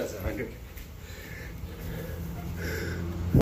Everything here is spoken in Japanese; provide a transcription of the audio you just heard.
やつじゃない。